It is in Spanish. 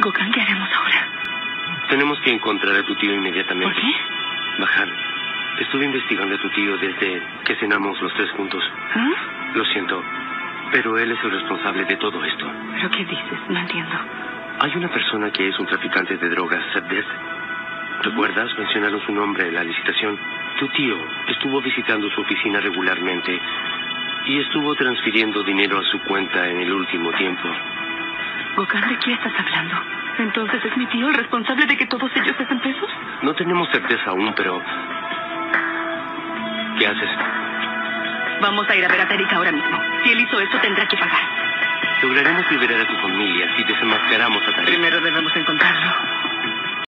Gokhan, ¿qué haremos ahora? Tenemos que encontrar a tu tío inmediatamente. ¿Por qué? Bajar. Estuve investigando a tu tío desde que cenamos los tres juntos. ¿Ah? Lo siento, pero él es el responsable de todo esto. ¿Pero qué dices? No entiendo. Hay una persona que es un traficante de drogas, Sabdet. ¿Recuerdas? Mencionaron su nombre en la licitación. Tu tío estuvo visitando su oficina regularmente y estuvo transfiriendo dinero a su cuenta en el último tiempo. ¿De qué estás hablando? Entonces, ¿es mi tío el responsable de que todos ellos sean presos? No tenemos certeza aún, pero... ¿Qué haces? Vamos a ir a ver a Derek ahora mismo. Si él hizo esto, tendrá que pagar. Lograremos liberar a tu familia si desenmascaramos a Tarek. Primero debemos encontrarlo.